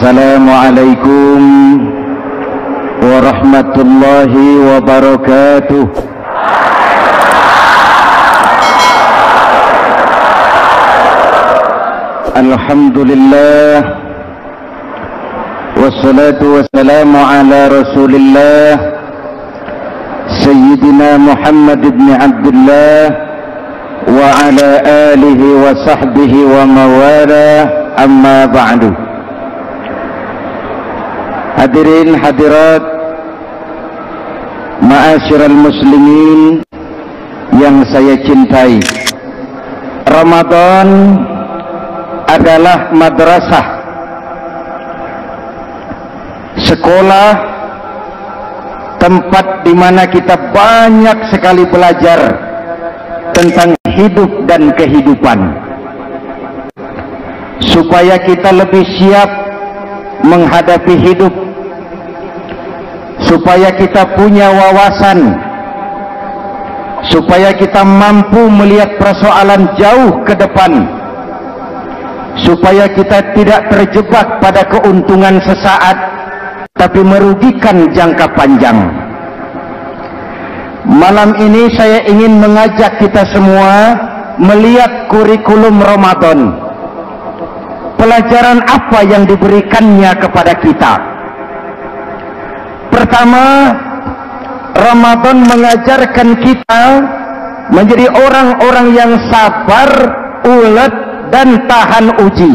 السلام عليكم ورحمة الله وبركاته. الحمد لله والصلاة والسلام على رسول الله سيدنا محمد بن عبد الله وعلى آله وصحبه وموالاه. أما بعد Hadirin hadirat Ma'asyiral muslimin yang saya cintai. Ramadan adalah madrasah. Sekolah tempat di mana kita banyak sekali belajar tentang hidup dan kehidupan. Supaya kita lebih siap menghadapi hidup supaya kita punya wawasan. Supaya kita mampu melihat persoalan jauh ke depan. Supaya kita tidak terjebak pada keuntungan sesaat tapi merugikan jangka panjang. Malam ini saya ingin mengajak kita semua melihat kurikulum Ramadan. Pelajaran apa yang diberikannya kepada kita Pertama, Ramadan mengajarkan kita menjadi orang-orang yang sabar, ulet, dan tahan uji.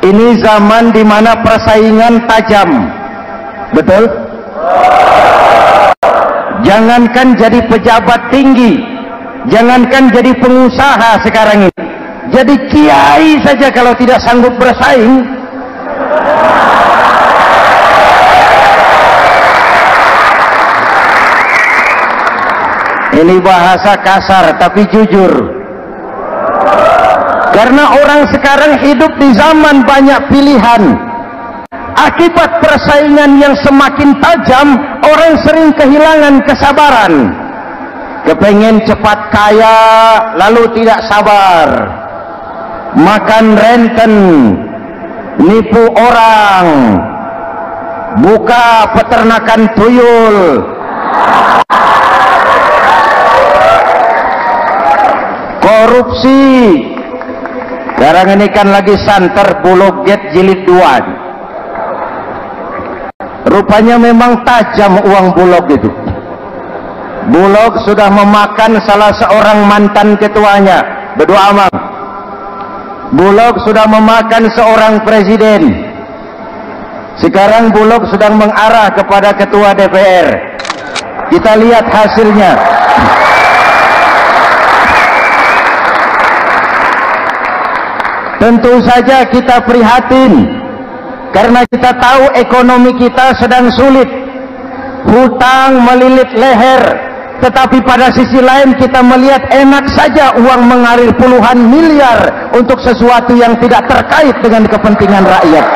Ini zaman di mana persaingan tajam. Betul? Jangankan jadi pejabat tinggi, jangankan jadi pengusaha sekarang ini. Jadi kiai saja kalau tidak sanggup bersaing, ini bahasa kasar tapi jujur. Karena orang sekarang hidup di zaman banyak pilihan. Akibat persaingan yang semakin tajam orang sering kehilangan kesabaran. Kepengen cepat kaya lalu tidak sabar. Makan renten nipu orang. Buka peternakan tuyul korupsi. Sekarang ini kan lagi santer bulog get jilid 2 rupanya memang tajam uang bulog itu. Bulog sudah memakan salah seorang mantan ketuanya berdua amam bulog sudah memakan seorang presiden. Sekarang bulog sedang mengarah kepada ketua DPR kita lihat hasilnya tentu saja kita prihatin karena kita tahu ekonomi kita sedang sulit. Hutang melilit leher tetapi pada sisi lain kita melihat enak saja uang mengalir puluhan miliar untuk sesuatu yang tidak terkait dengan kepentingan rakyat.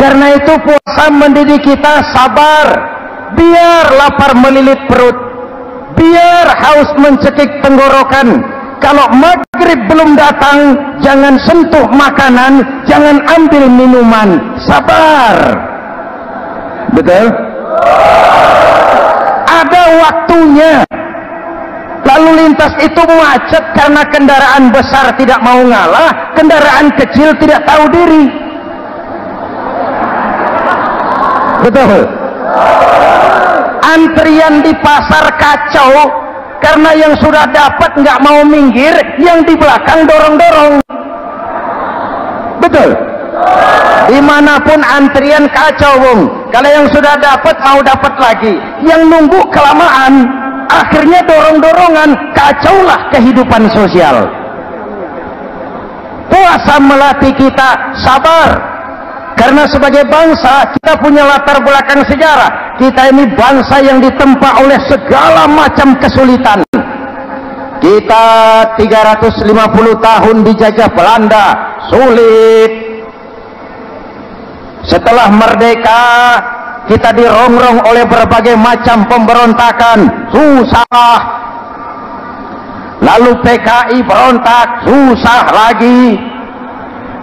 Karena itu puasa mendidik kita sabar biar lapar melilit perut biar haus mencekik tenggorokan. Kalau maghrib belum datang jangan sentuh makanan jangan ambil minuman. Sabar. Betul? Ada waktunya. Lalu lintas itu macet karena kendaraan besar tidak mau ngalah kendaraan kecil tidak tahu diri. Betul antrian di pasar kacau. Karena yang sudah dapat nggak mau minggir yang di belakang dorong-dorong. Betul? Di mana pun antrian kacau bung. Kalau yang sudah dapat mau dapat lagi. Yang nunggu kelamaan akhirnya dorong-dorongan kacaulah kehidupan sosial. Puasa melatih kita sabar karena sebagai bangsa kita punya latar belakang sejarah. Kita ini bangsa yang ditempa oleh segala macam kesulitan. Kita 350 tahun dijajah Belanda. Sulit. Setelah merdeka kita dirongrong oleh berbagai macam pemberontakan. Susah. Lalu PKI berontak susah lagi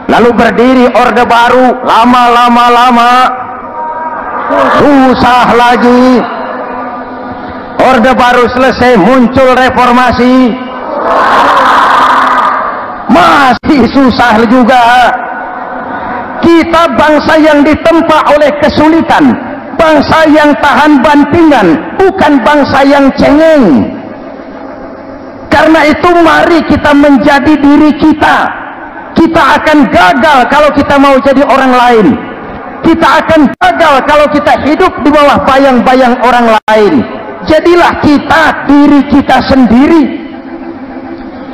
lalu berdiri orde baru. Lama-lama lama susah lagi. Orde baru selesai muncul reformasi. Masih susah juga. Kita bangsa yang ditempa oleh kesulitan bangsa yang tahan bantingan bukan bangsa yang cengeng. Karena itu mari kita menjadi diri kita kita akan gagal kalau kita mau jadi orang lain. Kita akan gagal kalau kita hidup di bawah bayang-bayang orang lain. Jadilah kita diri kita sendiri.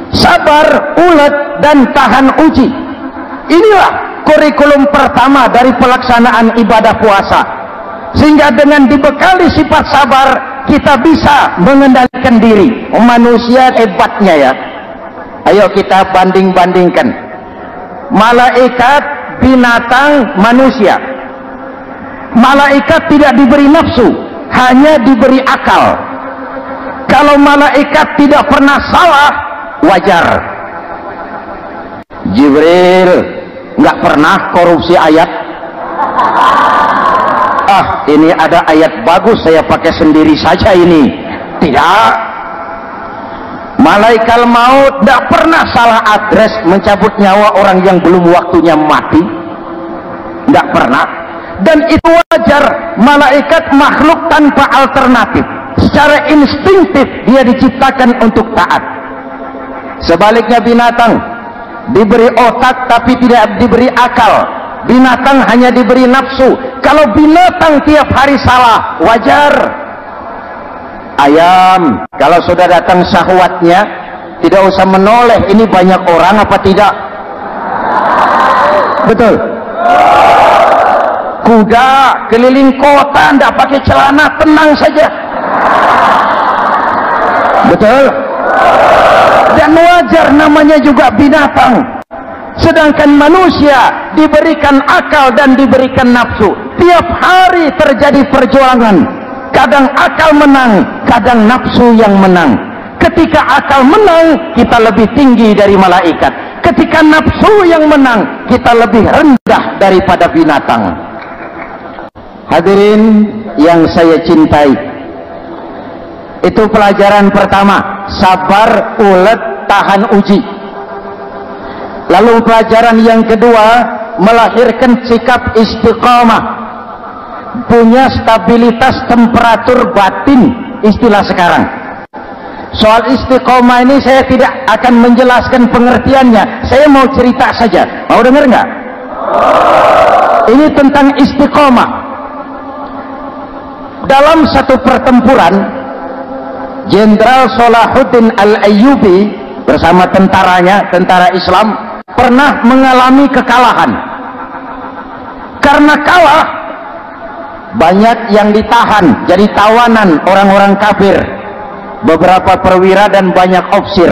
Sabar ulet dan tahan uji. Inilah kurikulum pertama dari pelaksanaan ibadah puasa. Sehingga dengan dibekali sifat sabar kita bisa mengendalikan diri. Manusia hebatnya ya. Ayo kita banding-bandingkan malaikat binatang manusia. Malaikat tidak diberi nafsu hanya diberi akal. Kalau malaikat tidak pernah salah wajar. Jibril nggak pernah korupsi ayat. Ah ini ada ayat bagus saya pakai sendiri saja ini. Tidak malaikat maut tidak pernah salah adres mencabut nyawa orang yang belum waktunya mati. Tidak pernah. Dan itu wajar malaikat makhluk tanpa alternatif. Secara instinktif dia diciptakan untuk taat. Sebaliknya binatang diberi otak tapi tidak diberi akal. Binatang hanya diberi nafsu. Kalau binatang tiap hari salah wajar ayam. Kalau sudah datang syahwatnya tidak usah menoleh ini banyak orang apa tidak. Betul. Kuda keliling kota tidak pakai celana tenang saja. Betul. Dan wajar namanya juga binatang. Sedangkan manusia diberikan akal dan diberikan nafsu. Tiap hari terjadi perjuangan kadang akal menang kadang nafsu yang menang. Ketika akal menang kita lebih tinggi dari malaikat. Ketika nafsu yang menang kita lebih rendah daripada binatang. Hadirin yang saya cintai itu pelajaran pertama sabar ulet tahan uji. Lalu pelajaran yang kedua melahirkan sikap istiqamah punya stabilitas temperatur batin istilah sekarang. Soal istiqomah ini saya tidak akan menjelaskan pengertiannya. Saya mau cerita saja. Mau dengar nggak? Ini tentang istiqomah. Dalam satu pertempuran Jenderal Solahuddin Al-Ayyubi bersama tentaranya, tentara Islam pernah mengalami kekalahan. Karena kalah banyak yang ditahan jadi tawanan orang-orang kafir. Beberapa perwira dan banyak opsir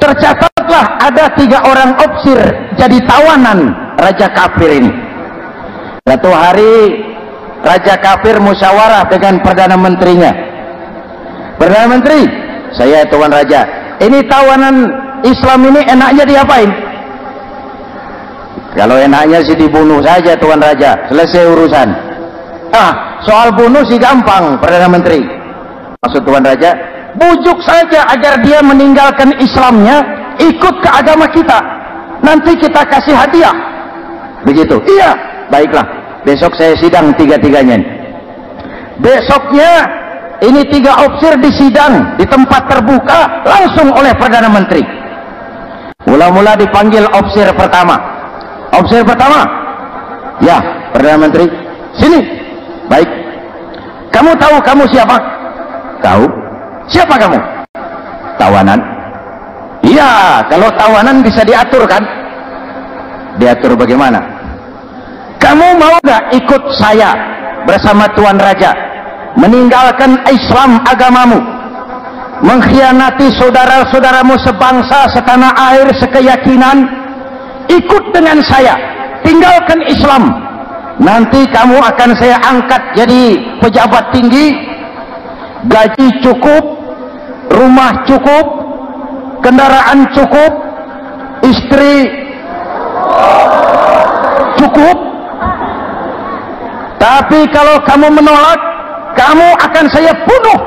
tercatatlah ada tiga orang opsir jadi tawanan raja kafir ini. Satu hari raja kafir musyawarah dengan perdana menterinya. Perdana menteri saya tuan raja ini tawanan Islam ini enaknya diapain kalau enaknya sih dibunuh saja Tuan Raja. Selesai urusan. Ah soal bunuh sih gampang Perdana Menteri. Maksud Tuan Raja bujuk saja agar dia meninggalkan Islamnya ikut ke agama kita. Nanti kita kasih hadiah. Begitu. Iya baiklah. Besok saya sidang tiga-tiganya. Besoknya ini tiga opsir disidang di tempat terbuka langsung oleh Perdana Menteri. Mula-mula dipanggil opsir pertama. Opsir pertama? Ya, Perdana Menteri. Sini. Baik. Kamu tahu kamu siapa? Tahu. Siapa kamu? Tawanan. Iya, kalau tawanan bisa diatur kan? Diatur bagaimana? Kamu mau gak ikut saya bersama Tuan Raja meninggalkan Islam agamamu mengkhianati saudara-saudaramu sebangsa, setanah air, sekeyakinan, ikut dengan saya, tinggalkan Islam. Nanti kamu akan saya angkat jadi pejabat tinggi, gaji cukup, rumah cukup. Kendaraan cukup. Istri cukup. Tapi kalau kamu menolak kamu akan saya bunuh.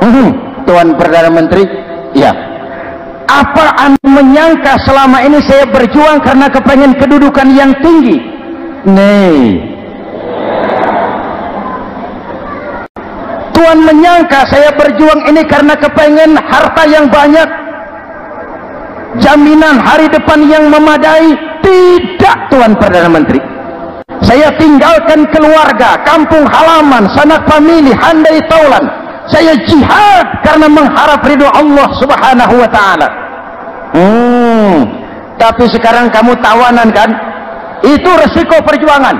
Hmm, Tuan Perdana Menteri ya apa anda menyangka selama ini saya berjuang karena kepengen kedudukan yang tinggi? Nih. Tuhan menyangka saya berjuang ini karena kepengen harta yang banyak. Jaminan hari depan yang memadai. Tidak Tuhan Perdana Menteri. Saya tinggalkan keluarga kampung halaman sanak famili handai taulan. Saya jihad karena mengharap ridho Allah subhanahu wa ta'ala hmm, tapi sekarang kamu tawanan kan? Itu resiko perjuangan.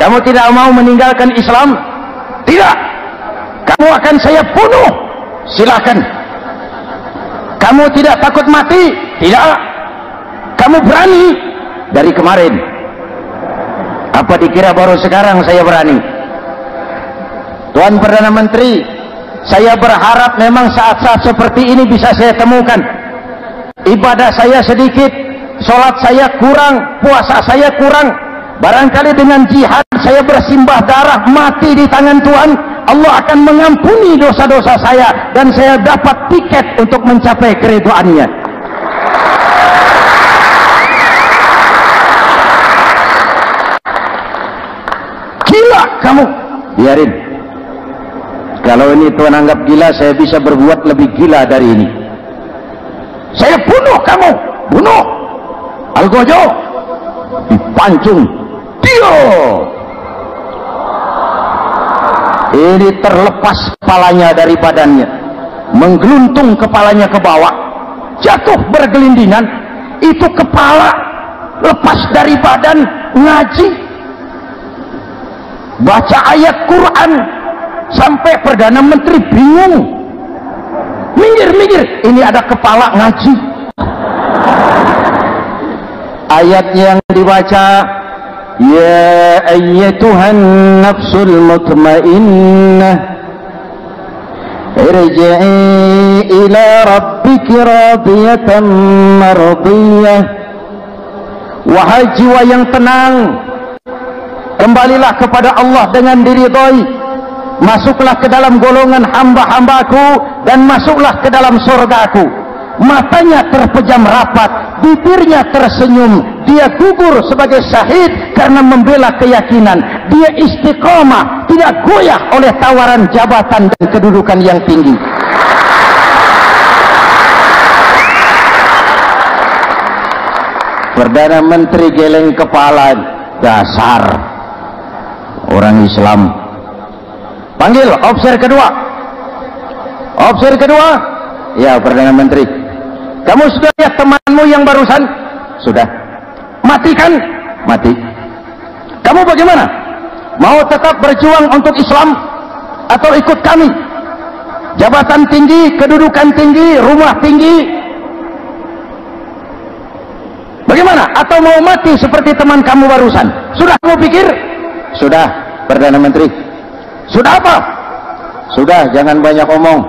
Kamu tidak mau meninggalkan Islam? Tidak. Kamu akan saya bunuh. Silakan. Kamu tidak takut mati? Tidak. Kamu berani? Dari kemarin. Apa dikira baru sekarang saya berani? Tuan Perdana Menteri saya berharap memang saat-saat seperti ini bisa saya temukan ibadah saya sedikit sholat saya kurang puasa saya kurang. Barangkali dengan jihad saya bersimbah darah mati di tangan Tuhan Allah akan mengampuni dosa-dosa saya dan saya dapat tiket untuk mencapai keriduannya gila kamu. Biarin. Kalau ini Tuhan anggap gila saya bisa berbuat lebih gila dari ini saya bunuh kamu. Bunuh. Algojo dipancung Dio. Ini terlepas kepalanya dari badannya. Menggeluntung kepalanya ke bawah. Jatuh bergelindingan itu kepala lepas dari badan ngaji. Baca ayat Quran. Sampai Perdana Menteri bingung minggir-minggir ini ada kepala ngaji ayat yang dibaca يا أيتها النفس المطمئنة ارجعي إلى ربك راضية مرضية Wahai jiwa yang tenang Kembalilah kepada Allah dengan diridhoi Masuklah ke dalam golongan hamba-hambaku Dan masuklah ke dalam surgaku. Matanya terpejam rapat Bibirnya tersenyum. Dia gugur sebagai syahid karena membela keyakinan. Dia istiqomah tidak goyah oleh tawaran jabatan dan kedudukan yang tinggi. Perdana Menteri geleng kepala. Dasar. Orang Islam panggil officer kedua. Officer kedua? Ya Perdana Menteri. Kamu sudah lihat temanmu yang barusan? Sudah. Matikan? Mati. Kamu bagaimana? Mau tetap berjuang untuk Islam atau ikut kami? Jabatan tinggi kedudukan tinggi rumah tinggi. Bagaimana? Atau mau mati seperti teman kamu barusan? Sudah kamu pikir? Sudah Perdana Menteri sudah apa? Sudah jangan banyak omong.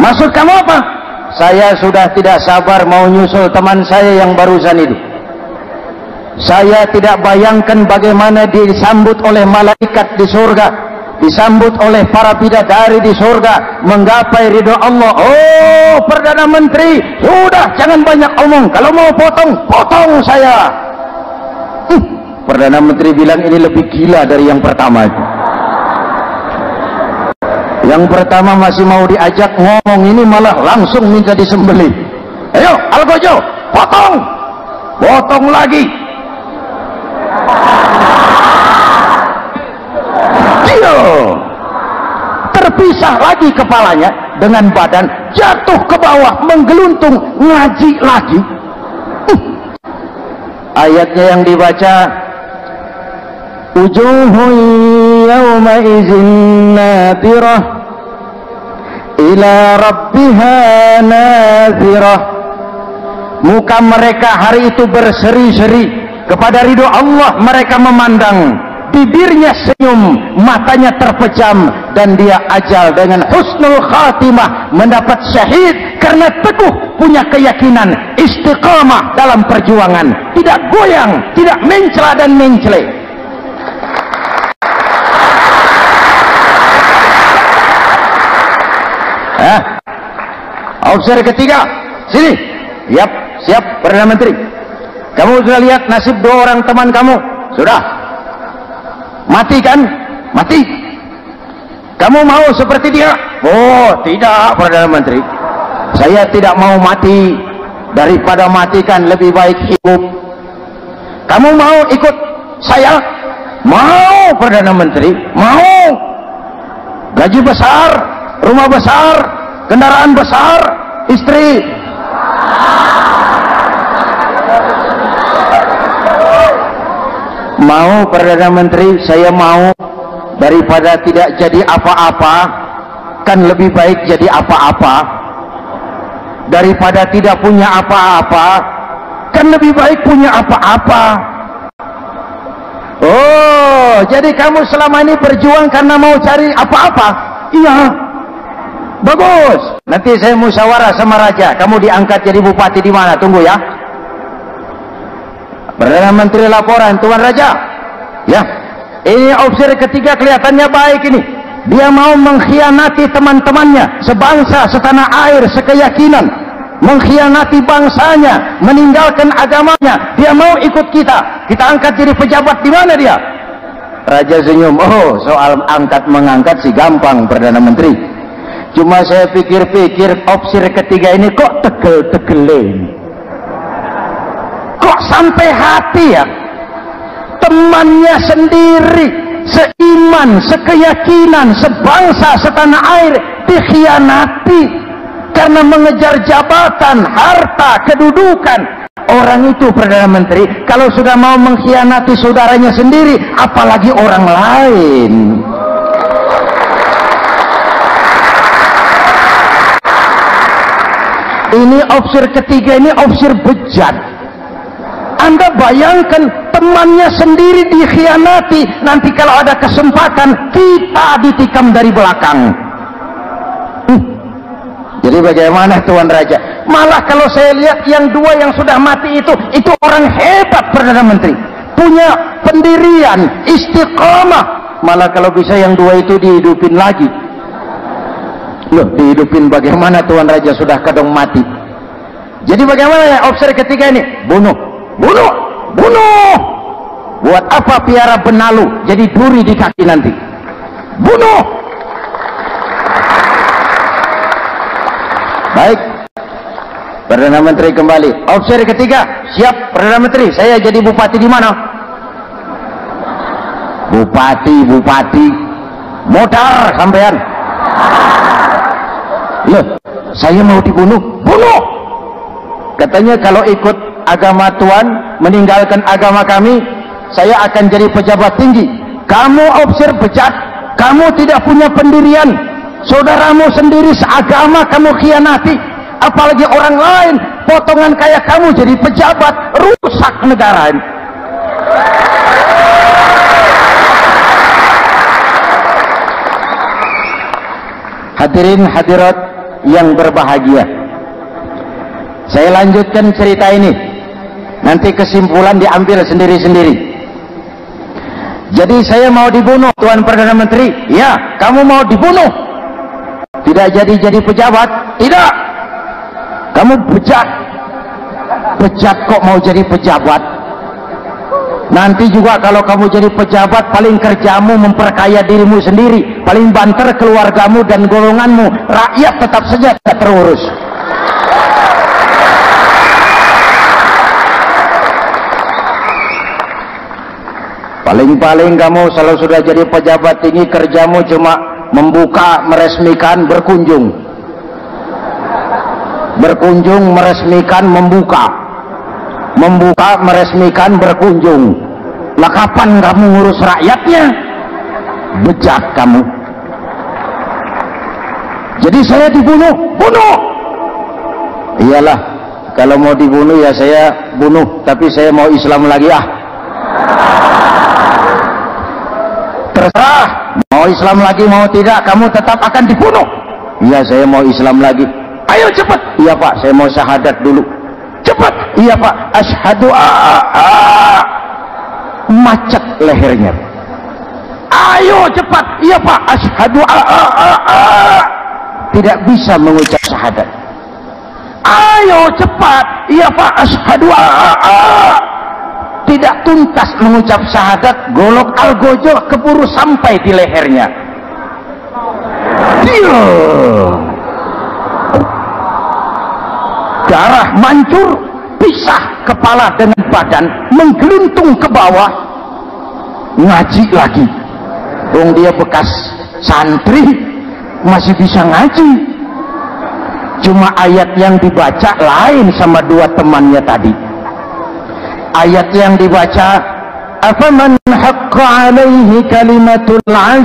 Maksud kamu apa? Saya sudah tidak sabar mau nyusul teman saya yang barusan itu. Saya tidak bayangkan bagaimana disambut oleh malaikat di surga disambut oleh para bidadari di surga menggapai ridho Allah. Oh Perdana Menteri sudah jangan banyak omong. Kalau mau potong potong saya Perdana Menteri bilang ini lebih gila dari yang pertama itu. Yang pertama masih mau diajak ngomong ini malah langsung minta disembelih. Ayo Algojo potong! Potong lagi! Dia terpisah lagi kepalanya dengan badan jatuh ke bawah menggeluntung ngaji lagi. Uh. ayatnya yang dibaca yawma izin nadirah ila rabbiha nazirah muka mereka hari itu berseri-seri kepada ridho Allah. Mereka memandang. Bibirnya senyum, matanya terpejam dan dia ajal dengan husnul khatimah mendapat syahid karena teguh punya keyakinan istiqamah dalam perjuangan, tidak goyang, tidak mencela dan mencele. Eh, officer ketiga, sini. Yap, siap Perdana Menteri. Kamu sudah lihat nasib dua orang teman kamu? Sudah, Mati kan? Mati. Kamu mau seperti dia? Oh, tidak, Perdana Menteri. Saya tidak mau mati. Daripada matikan lebih baik hidup. Kamu mau ikut saya? Mau, Perdana Menteri. Mau. Gaji besar, rumah besar, kendaraan besar, istri. mau Perdana Menteri saya mau daripada tidak jadi apa-apa kan lebih baik jadi apa-apa. Daripada tidak punya apa-apa kan lebih baik punya apa-apa. Oh jadi kamu selama ini berjuang karena mau cari apa-apa? Iya bagus nanti saya musyawarah sama raja kamu diangkat jadi bupati di mana tunggu ya Perdana Menteri laporan, Tuan Raja. Ya, ini opsi ketiga kelihatannya baik ini. Dia mau mengkhianati teman-temannya, sebangsa, setanah air, sekeyakinan. Mengkhianati bangsanya, meninggalkan agamanya. Dia mau ikut kita. Kita angkat jadi pejabat di mana dia? Raja senyum. Oh, soal angkat mengangkat sih gampang, Perdana Menteri. Cuma saya pikir-pikir opsi ketiga ini kok tegel-tegel kok sampai hati ya? Temannya sendiri seiman, sekeyakinan, sebangsa, setanah air dikhianati karena mengejar jabatan, harta, kedudukan. Orang itu Perdana Menteri kalau sudah mau mengkhianati saudaranya sendiri apalagi orang lain ini opsir ketiga ini opsir bejat anda bayangkan temannya sendiri dikhianati. Nanti kalau ada kesempatan kita ditikam dari belakang. Jadi bagaimana Tuan Raja? Malah kalau saya lihat yang dua yang sudah mati itu, itu orang hebat Perdana Menteri. Punya pendirian, istiqomah. Malah kalau bisa yang dua itu dihidupin lagi. Loh, dihidupin bagaimana Tuan Raja sudah kadang mati. Jadi bagaimana ya opsi ketiga ini? Bunuh. Bunuh. Bunuh. Buat apa piara benalu jadi duri di kaki nanti? Bunuh. Baik. Perdana Menteri kembali. Opsi ketiga siap Perdana Menteri. Saya jadi bupati di mana? Bupati bupati. Modar sampean loh saya mau dibunuh. Bunuh! Katanya kalau ikut agama Tuhan, meninggalkan agama kami, saya akan jadi pejabat tinggi. Kamu obser bejat, kamu tidak punya pendirian, saudaramu sendiri seagama kamu khianati, apalagi orang lain, potongan kayak kamu jadi pejabat, rusak negara ini. Hadirin hadirat yang berbahagia. Saya lanjutkan cerita ini. Nanti kesimpulan diambil sendiri-sendiri. Jadi saya mau dibunuh Tuan Perdana Menteri? Ya kamu mau dibunuh? Tidak jadi-jadi pejabat? Tidak. Kamu bejat. Bejat kok mau jadi pejabat nanti juga kalau kamu jadi pejabat paling kerjamu memperkaya dirimu sendiri paling banter keluargamu dan golonganmu rakyat tetap saja tidak terurus Paling-paling kamu kalau sudah jadi pejabat tinggi kerjamu cuma membuka, meresmikan, berkunjung. Berkunjung, meresmikan, membuka. Membuka, meresmikan, berkunjung. Lah kapan kamu ngurus rakyatnya? Bejat kamu. Jadi saya dibunuh, bunuh. Iyalah, kalau mau dibunuh ya saya bunuh, tapi saya mau Islam lagi ah terserah mau Islam lagi mau tidak kamu tetap akan dibunuh iya saya mau Islam lagi ayo cepat iya pak saya mau syahadat dulu cepat. Iya pak. Ashadu macet lehernya. Ayo cepat. Iya pak. Ashadu tidak bisa mengucap syahadat. Ayo cepat. Iya pak. Ashadu tidak tuntas mengucap syahadat. Golok algojo keburu sampai di lehernya. Dia darah mancur pisah kepala dengan badan menggeluntung ke bawah ngaji lagi. Dong dia bekas santri masih bisa ngaji. Cuma ayat yang dibaca lain sama dua temannya tadi. Ayat yang dibaca afaman haqqa alaihi kalimatul azab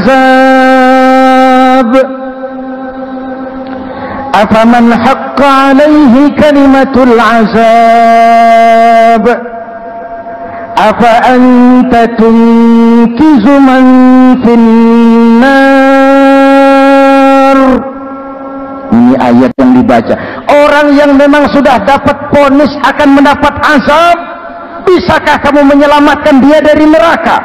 afaman haqqa alaihi kalimatul azab afa anta tunkizu man finnar ini ayat yang dibaca. Orang yang memang sudah dapat ponis akan mendapat azab bisakah kamu menyelamatkan dia dari neraka?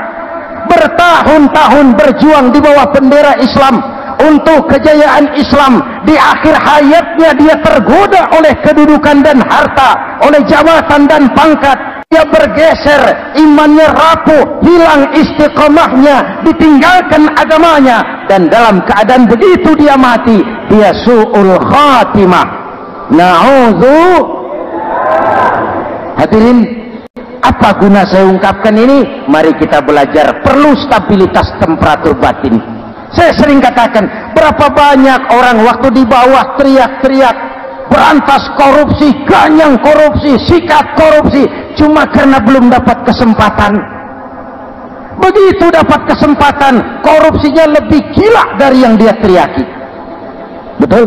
Bertahun-tahun berjuang di bawah bendera Islam untuk kejayaan Islam. Di akhir hayatnya dia tergoda oleh kedudukan dan harta oleh jabatan dan pangkat. Dia bergeser imannya rapuh hilang istiqomahnya ditinggalkan agamanya. Dan dalam keadaan begitu dia mati dia su'ul khatimah. Na'udhu hadirin apa guna saya ungkapkan ini? Mari kita belajar perlu stabilitas temperatur batin saya sering katakan berapa banyak orang waktu di bawah teriak-teriak berantas korupsi ganyang korupsi sikat korupsi cuma karena belum dapat kesempatan. Begitu dapat kesempatan korupsinya lebih gila dari yang dia teriaki. Betul?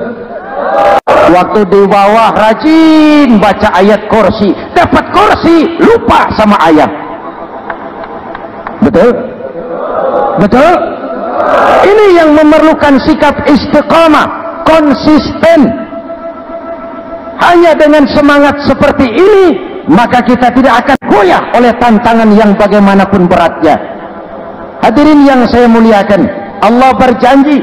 Waktu di bawah rajin baca ayat kursi dapat kursi lupa sama ayat betul? Betul ini yang memerlukan sikap istiqamah konsisten. Hanya dengan semangat seperti ini maka kita tidak akan goyah oleh tantangan yang bagaimanapun beratnya. Hadirin yang saya muliakan Allah berjanji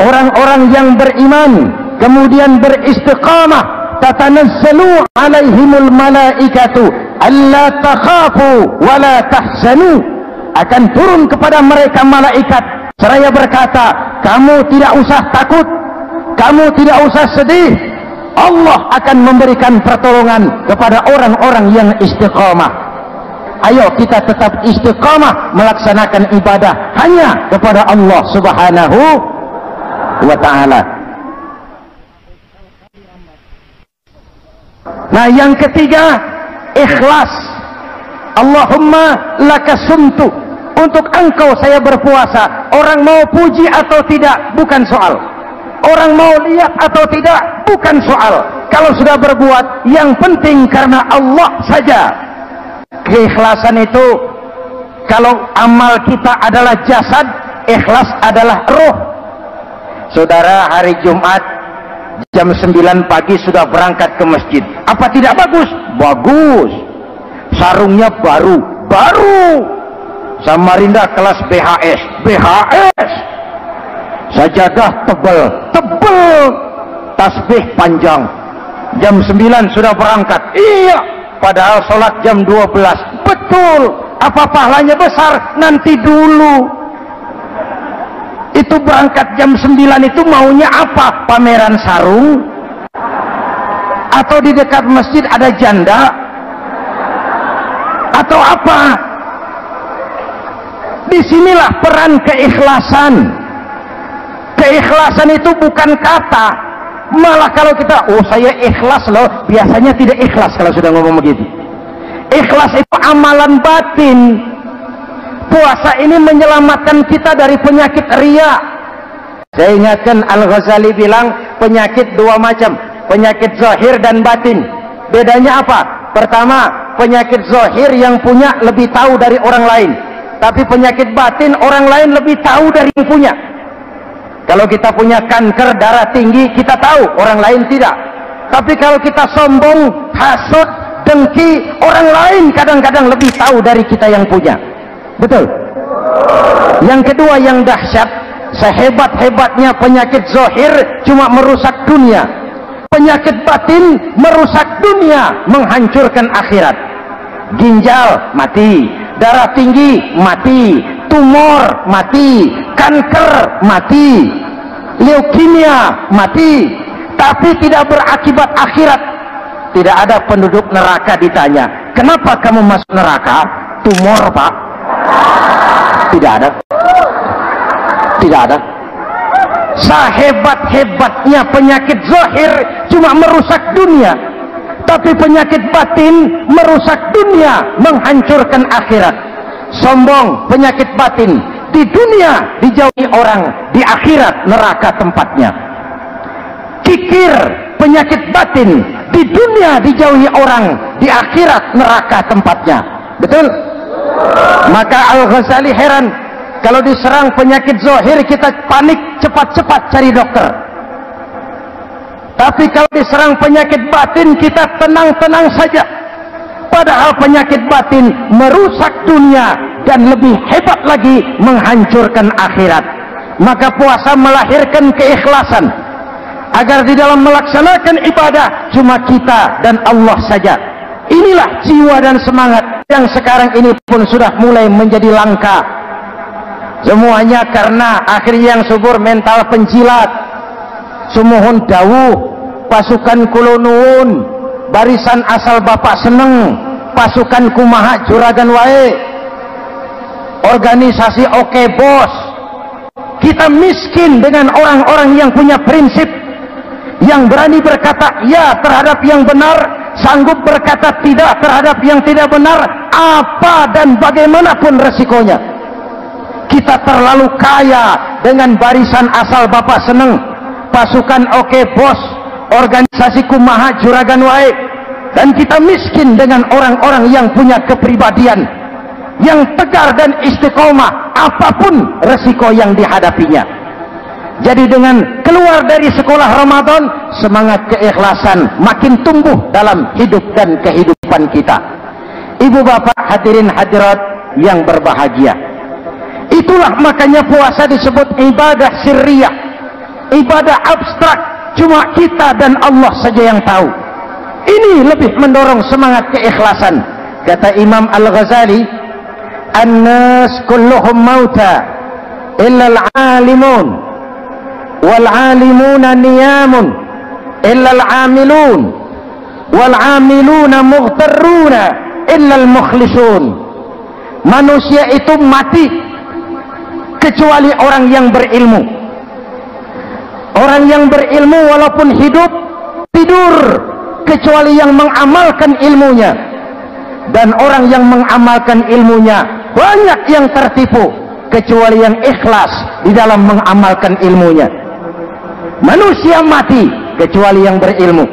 orang-orang yang beriman kemudian beristiqamah tatanazzalu alaihimul malaikatu alla takhafu wala tahzanu. Akan turun kepada mereka malaikat seraya berkata kamu tidak usah takut kamu tidak usah sedih Allah akan memberikan pertolongan kepada orang-orang yang istiqamah ayo kita tetap istiqamah melaksanakan ibadah hanya kepada Allah subhanahu wa ta'ala Nah yang ketiga ikhlas. Allahumma laka sumtu. Untuk engkau saya berpuasa. Orang mau puji atau tidak bukan soal. Orang mau lihat atau tidak bukan soal. Kalau sudah berbuat yang penting karena Allah saja. Keikhlasan itu kalau amal kita adalah jasad, ikhlas adalah roh. Saudara hari Jumat jam 9 pagi sudah berangkat ke masjid apa tidak bagus? bagus sarungnya baru baru Samarinda kelas BHS BHS sajadah tebal tebal tasbih panjang. Jam 9 sudah berangkat. Iya. Padahal sholat jam 12 betul. Apa pahalanya besar? Nanti dulu. Itu berangkat jam 9 itu maunya apa? Pameran sarung? Atau di dekat masjid ada janda? Atau apa di sinilah peran keikhlasan. Keikhlasan itu bukan kata. Malah kalau kita oh saya ikhlas loh. Biasanya tidak ikhlas kalau sudah ngomong begitu. Ikhlas itu amalan batin. Puasa ini menyelamatkan kita dari penyakit ria saya ingatkan Al-Ghazali bilang penyakit dua macam penyakit zahir dan batin. Bedanya apa? Pertama penyakit zahir yang punya lebih tahu dari orang lain Tapi penyakit batin orang lain lebih tahu dari yang punya. Kalau kita punya kanker darah tinggi, kita tahu, orang lain tidak. Tapi kalau kita sombong, hasut, dengki, orang lain kadang-kadang lebih tahu dari kita yang punya. Betul? Yang kedua yang dahsyat, sehebat-hebatnya penyakit zohir cuma merusak dunia. Penyakit batin merusak dunia, menghancurkan akhirat. Ginjal mati, darah tinggi mati, tumor mati, kanker mati, leukemia mati, tapi tidak berakibat akhirat. Tidak ada penduduk neraka ditanya, kenapa kamu masuk neraka? Tumor pak? Tidak ada. Tidak ada. Sehebat-hebatnya penyakit zahir cuma merusak dunia. Tapi penyakit batin merusak dunia, menghancurkan akhirat. Sombong, penyakit batin. Di dunia dijauhi orang, di akhirat neraka tempatnya. Kikir, penyakit batin. Di dunia dijauhi orang, di akhirat neraka tempatnya. Betul? Maka Al-Ghazali heran kalau diserang penyakit zohir kita panik cepat-cepat cari dokter. Tapi kalau diserang penyakit batin kita tenang-tenang saja. Padahal penyakit batin merusak dunia dan lebih hebat lagi menghancurkan akhirat. Maka puasa melahirkan keikhlasan. Agar di dalam melaksanakan ibadah cuma kita dan Allah saja. Inilah jiwa dan semangat yang sekarang ini pun sudah mulai menjadi langka. Semuanya karena akhirnya yang subur mental penjilat. Sumuhun dawuh, pasukan kulonun, barisan asal bapak seneng, pasukan kumaha juragan wae. Organisasi oke okay, bos. Kita miskin dengan orang-orang yang punya prinsip yang berani berkata ya terhadap yang benar sanggup berkata tidak terhadap yang tidak benar apa dan bagaimanapun resikonya kita terlalu kaya dengan barisan asal bapak seneng pasukan oke okay, bos organisasi kumaha juragan wae dan kita miskin dengan orang-orang yang punya kepribadian yang tegar dan istiqomah apa pun resiko yang dihadapinya jadi dengan keluar dari sekolah Ramadan, semangat keikhlasan makin tumbuh dalam hidup dan kehidupan kita. Ibu bapak hadirin hadirat yang berbahagia. Itulah makanya puasa disebut ibadah sirriyah ibadah abstrak cuma kita dan Allah saja yang tahu. Ini lebih mendorong semangat keikhlasan. Kata Imam Al-Ghazali annas kulluhum mauta illa al-alimun wal-alimuna niyamun illa al-amilun wal-amiluna mughtarruna illa al-mukhlisun. Manusia itu mati kecuali orang yang berilmu orang yang berilmu walaupun hidup tidur kecuali yang mengamalkan ilmunya. Dan orang yang mengamalkan ilmunya banyak yang tertipu kecuali yang ikhlas di dalam mengamalkan ilmunya. Manusia mati kecuali yang berilmu.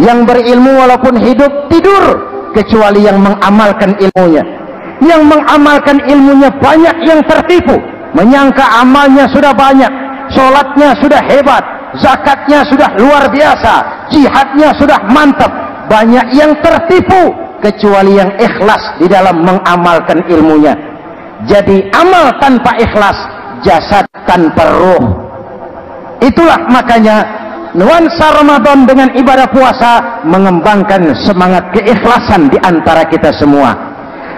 Yang berilmu walaupun hidup tidur kecuali yang mengamalkan ilmunya. Yang mengamalkan ilmunya banyak yang tertipu. Menyangka amalnya sudah banyak sholatnya sudah hebat zakatnya sudah luar biasa jihadnya sudah mantap. Banyak yang tertipu kecuali yang ikhlas di dalam mengamalkan ilmunya. Jadi amal tanpa ikhlas jasad tanpa ruh. Itulah makanya nuansa Ramadan dengan ibadah puasa mengembangkan semangat keikhlasan di antara kita semua.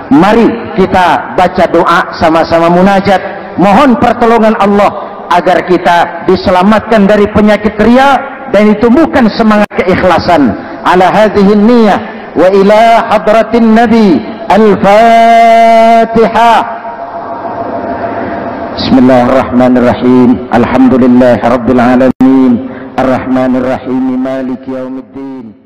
Mari kita baca doa sama-sama munajat, mohon pertolongan Allah agar kita diselamatkan dari penyakit ria dan ditumbuhkan semangat keikhlasan. Ala hadhihi niyyah wa ila hadratin nabi al-fatihah Bismillahirrahmanirrahim. Alhamdulillahirabbil alamin. Arrahmanirrahim. Maliki yaumiddin.